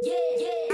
Yeah, yeah.